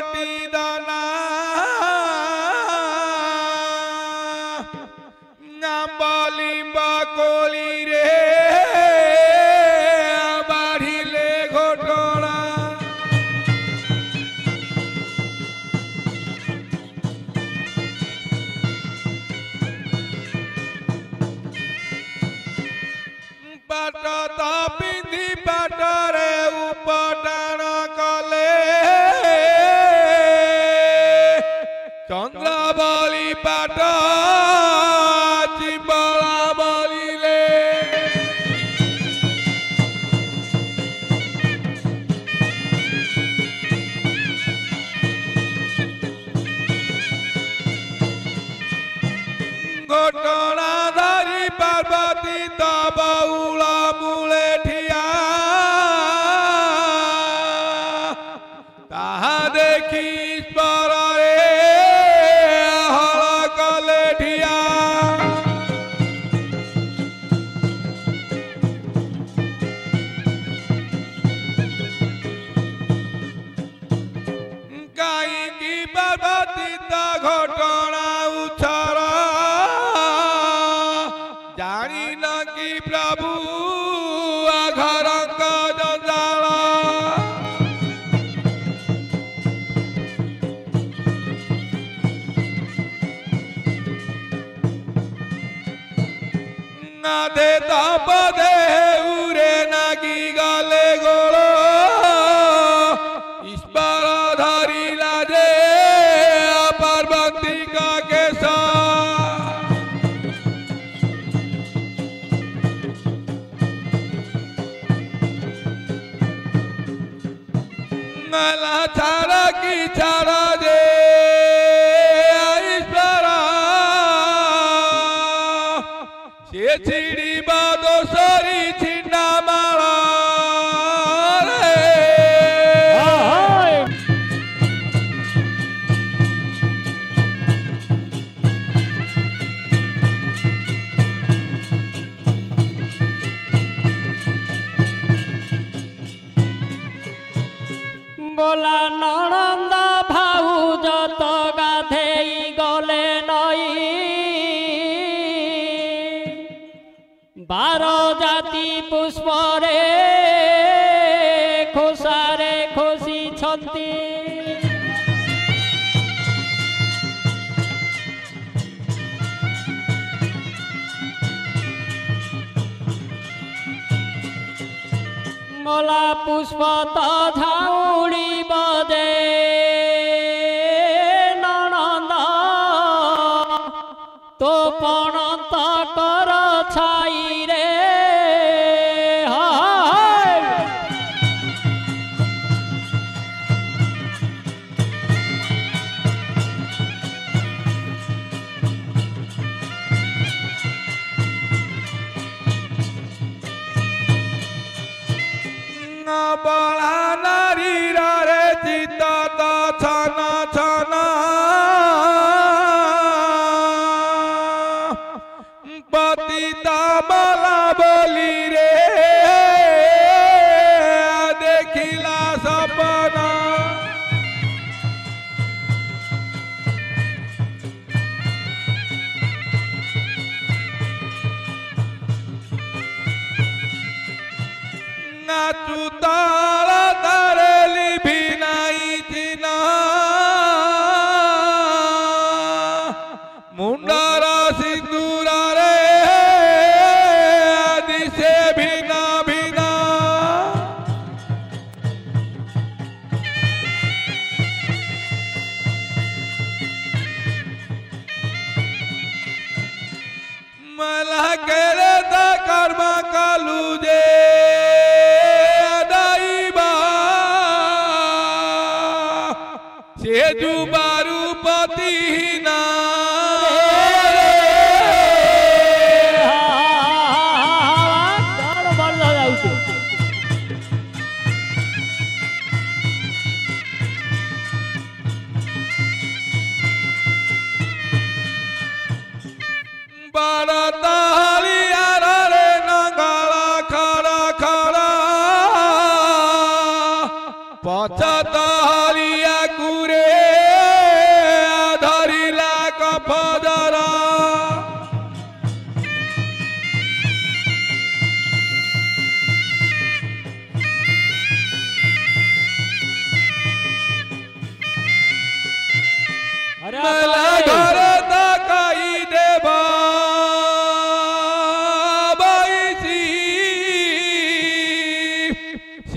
ಕೋಟಿದಾ acabou Rita. ପୁଷ୍ପରେ ଖୋସାରେ ଖୋସିଛନ୍ତି ମଲା ପୁଷ୍ପ ତ ଧାଉଡ଼ିବ ଦେ ନଣନ୍ଦ ତୋ ପଣ কালা নারীরা রে চিতা তা ছানা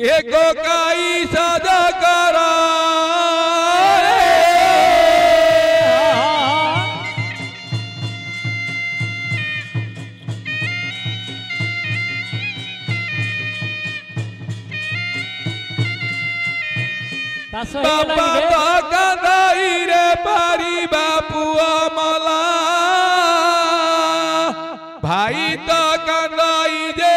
ये कोकाई सदा करा। बाबा गदाई रे पारी बापू मला भाई तो गदाई दे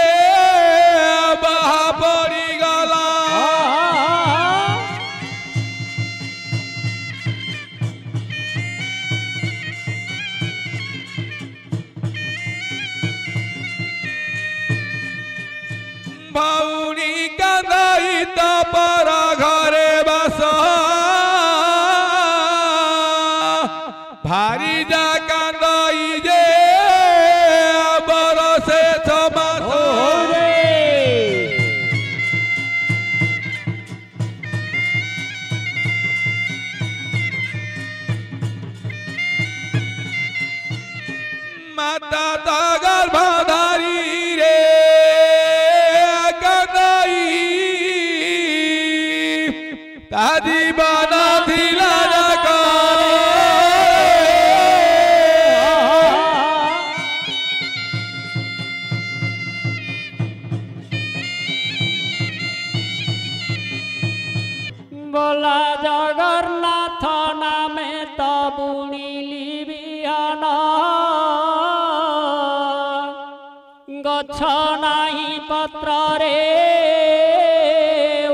ଗଛ ନାହିଁ ପତ୍ରରେ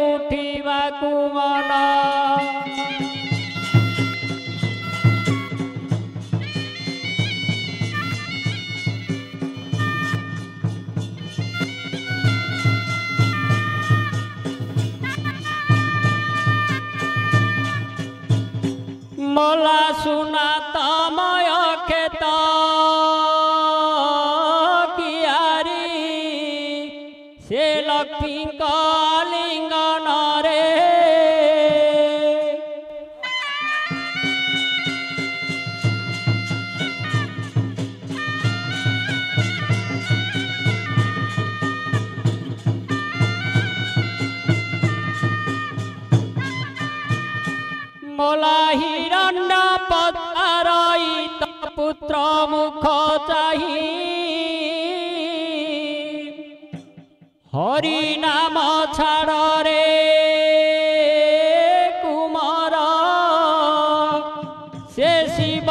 ଉଠିବାକୁ ମନ ମଲା ସୁନା ତମ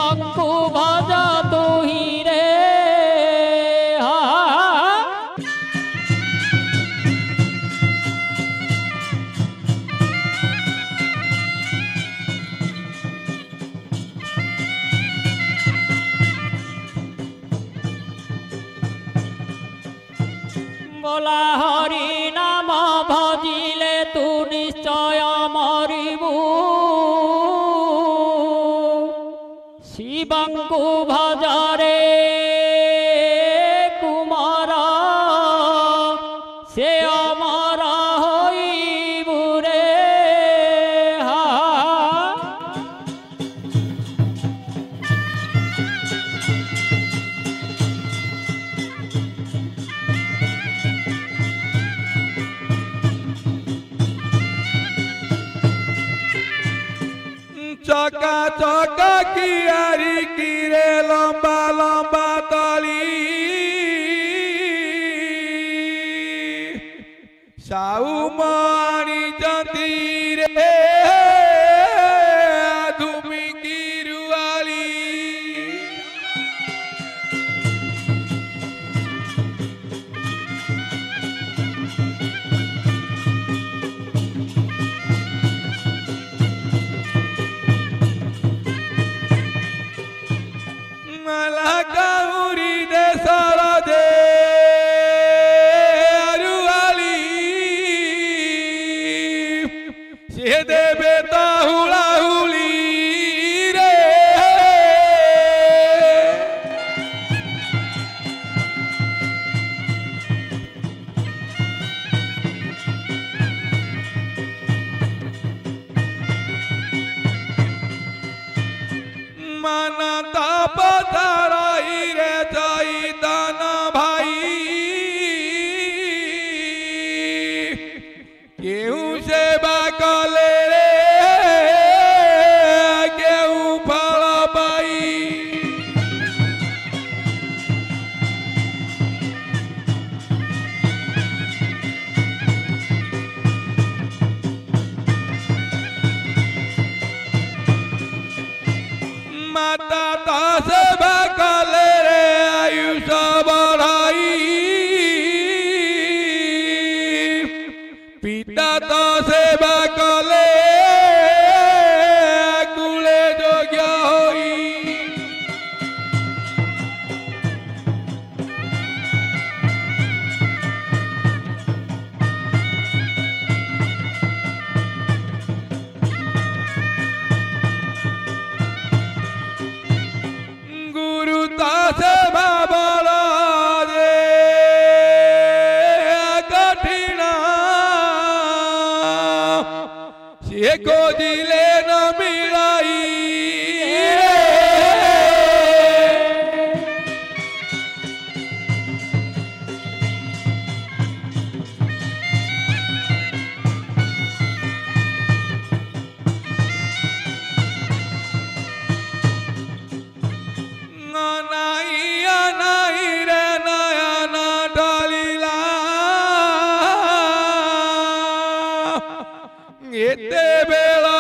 শিবঙ্কু ভজ তুহি রে। বলা হরি নাম ভজিলে তু নিশ্চয় শিবঙ্কু સાઉ માણી જતી રે ધૂમી ગીરવાલી મલા সে দিলে ন Tebela!